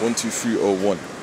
12301.